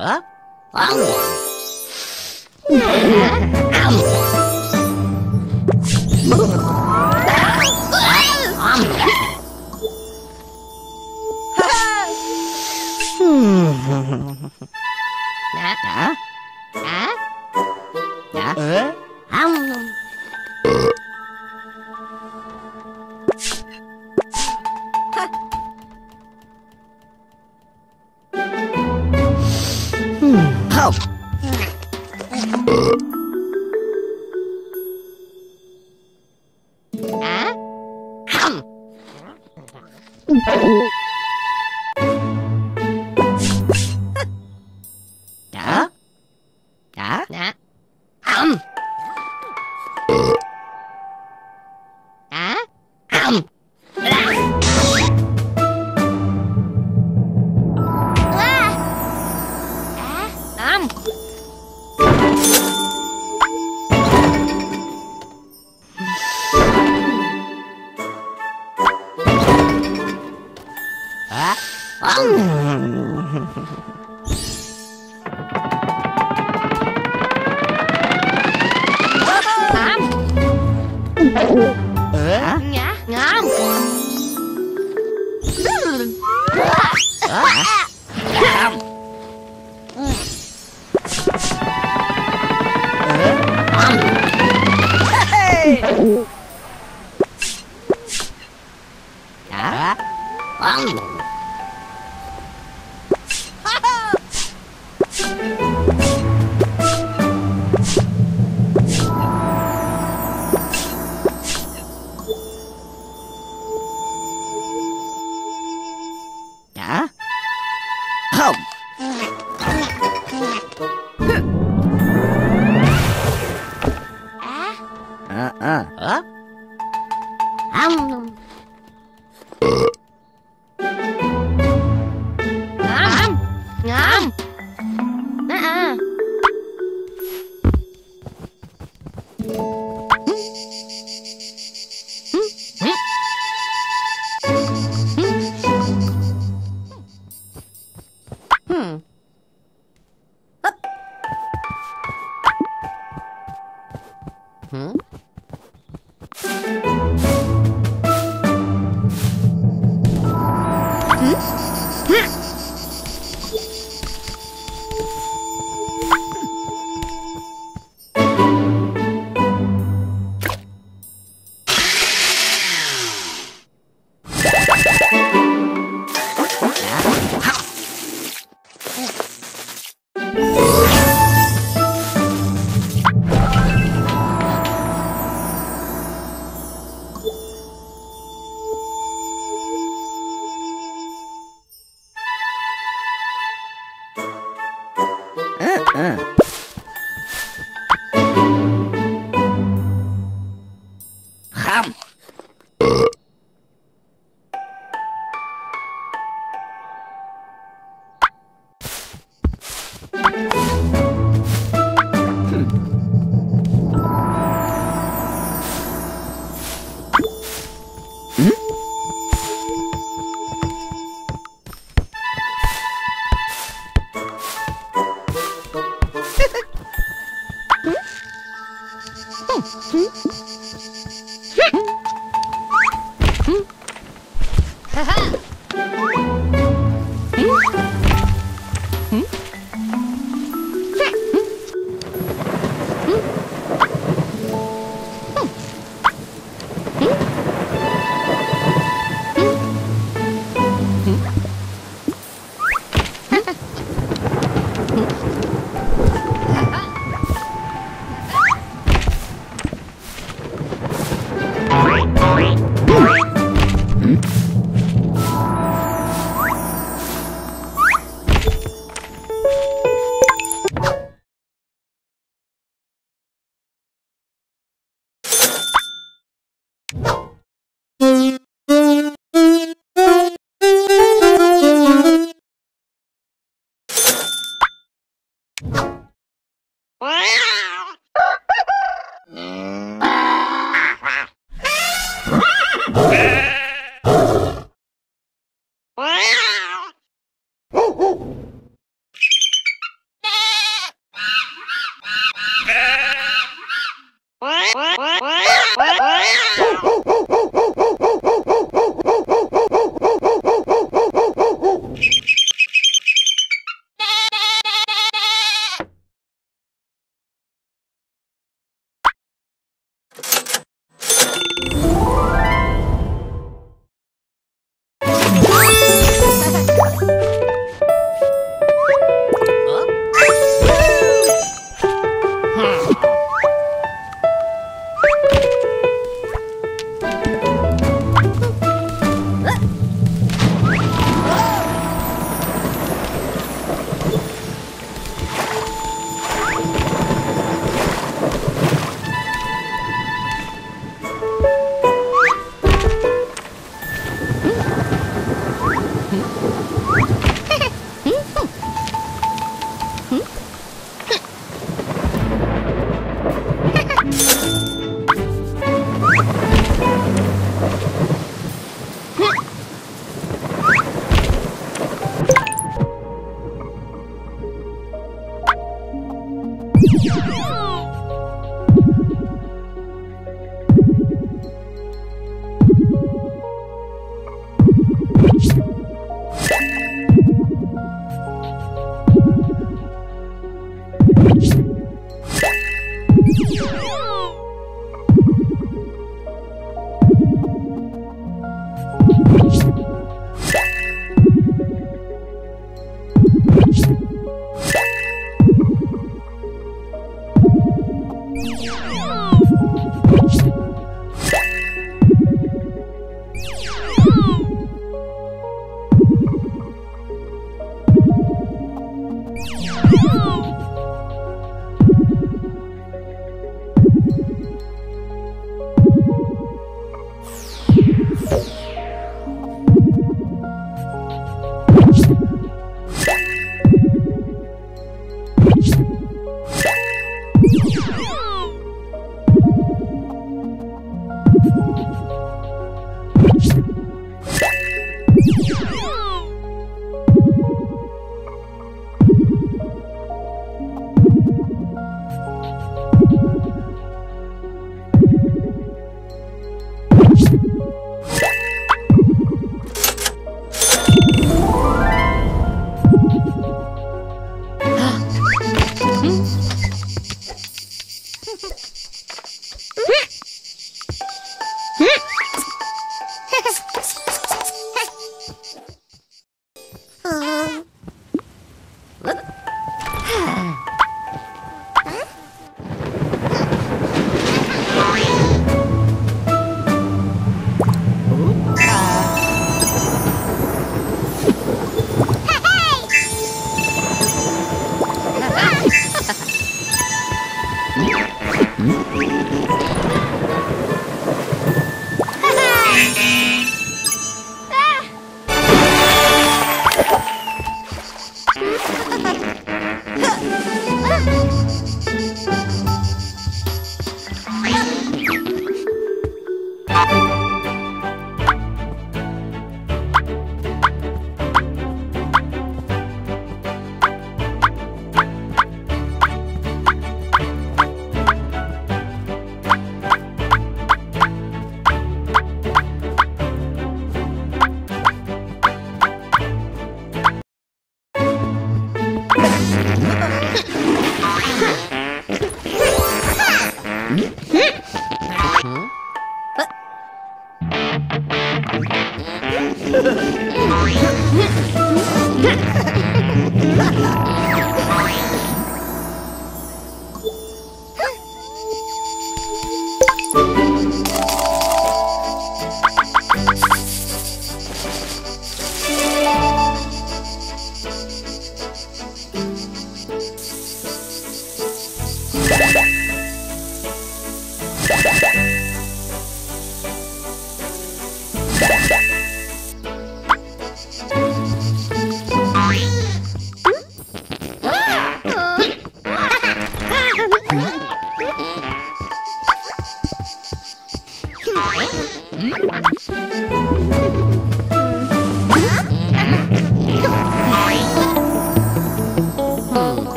啊啊呜诶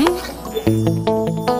ん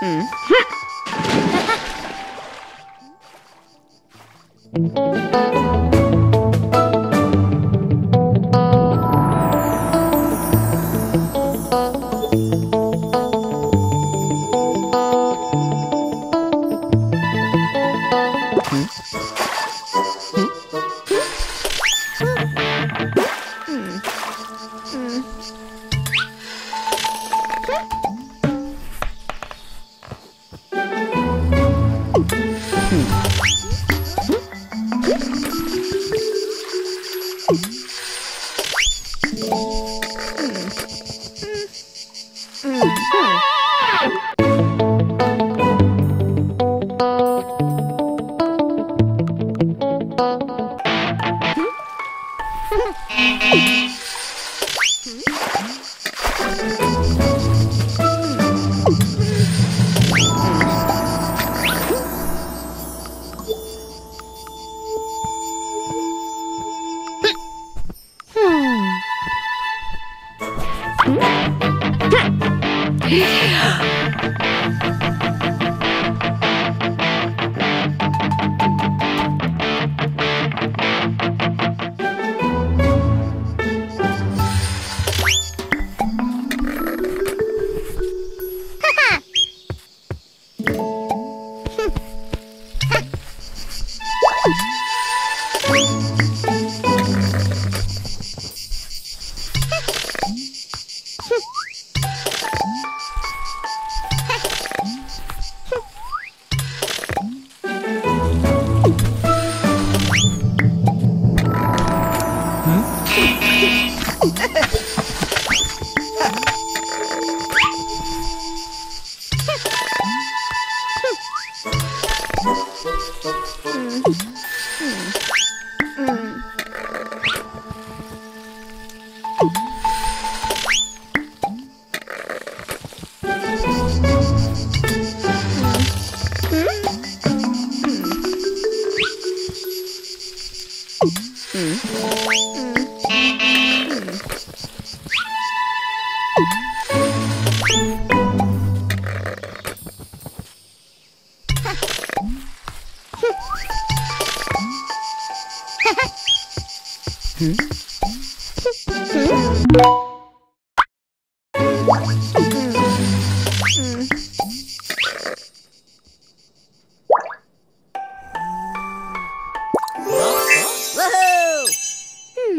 Hmm. Thank hum? you.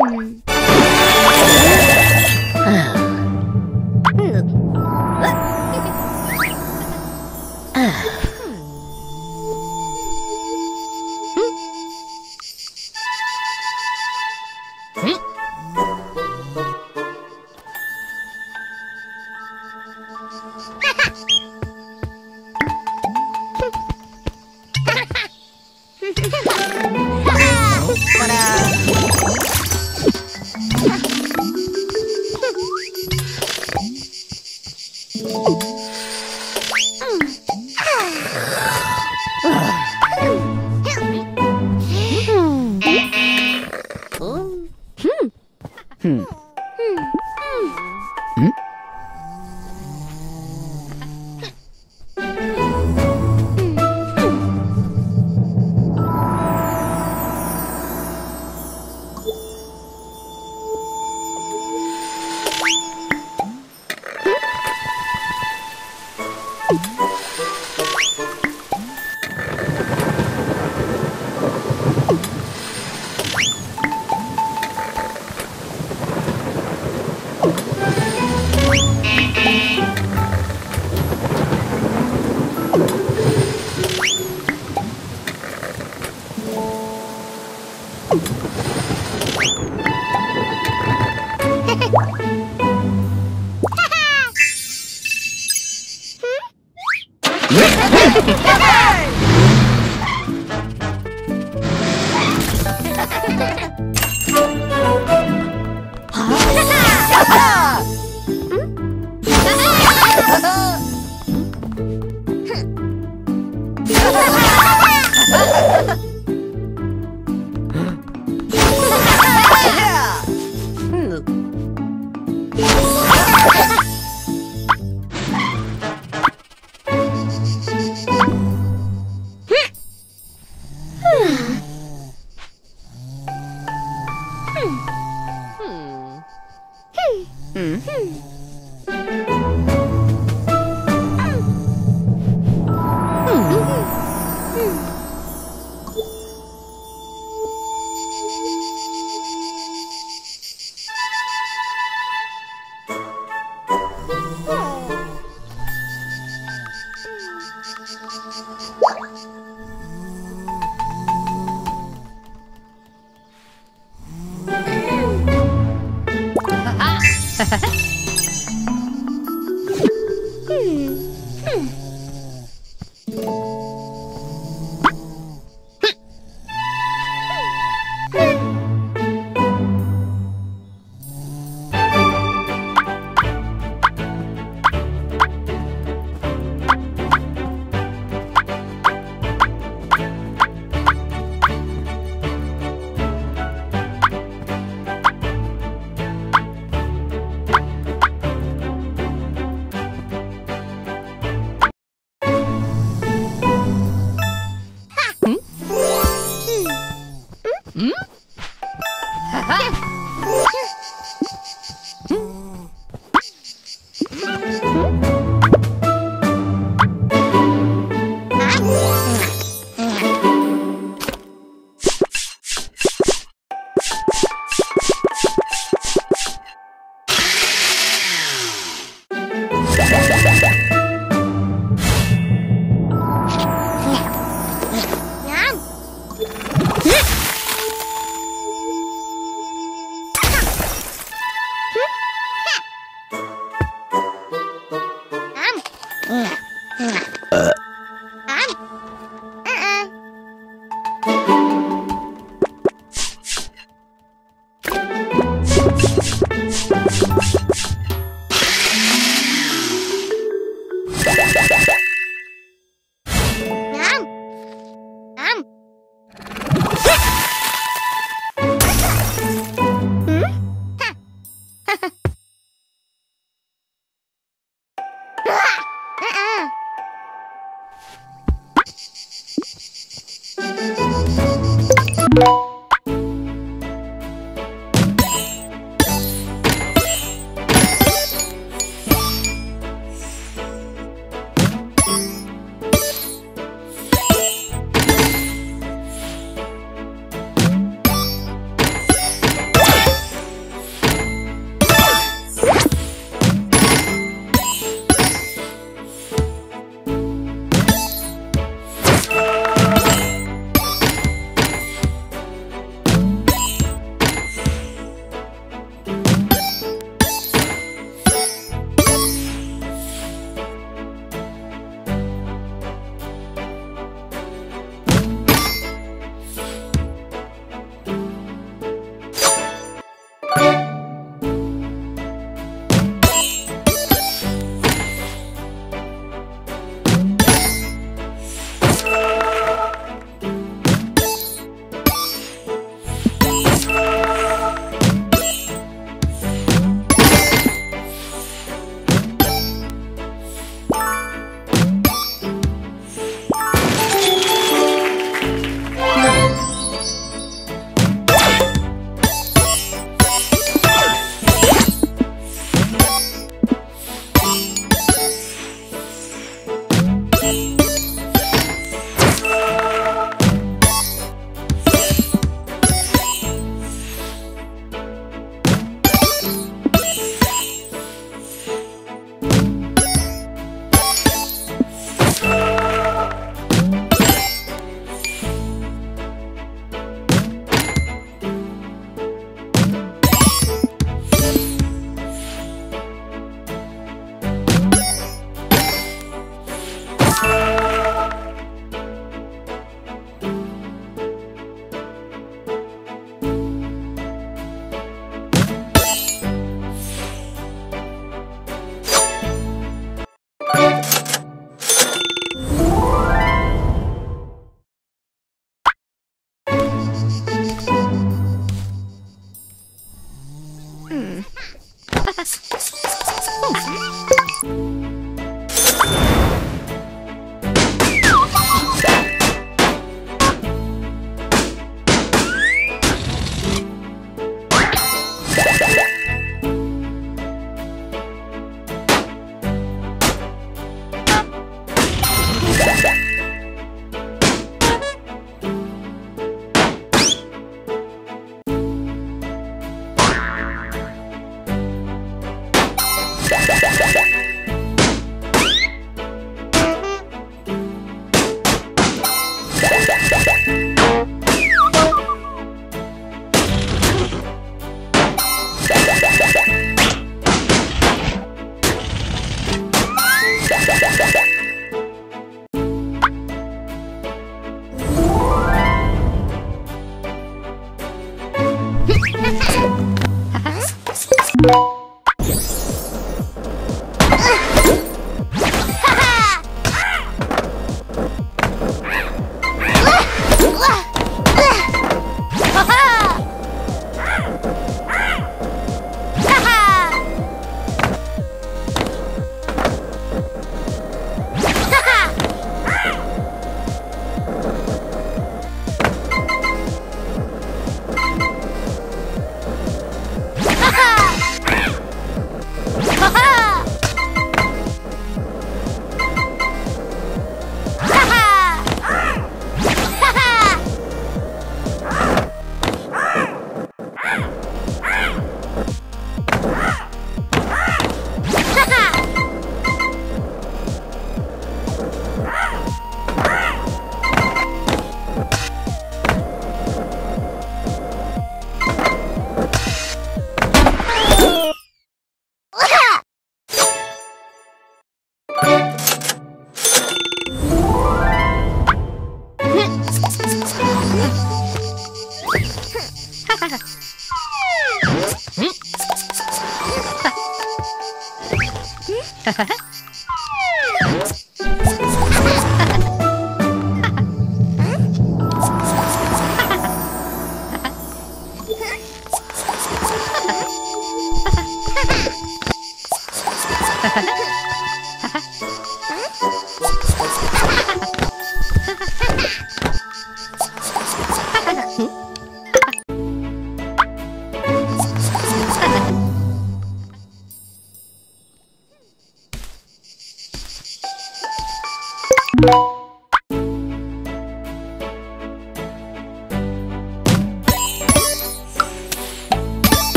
嗯。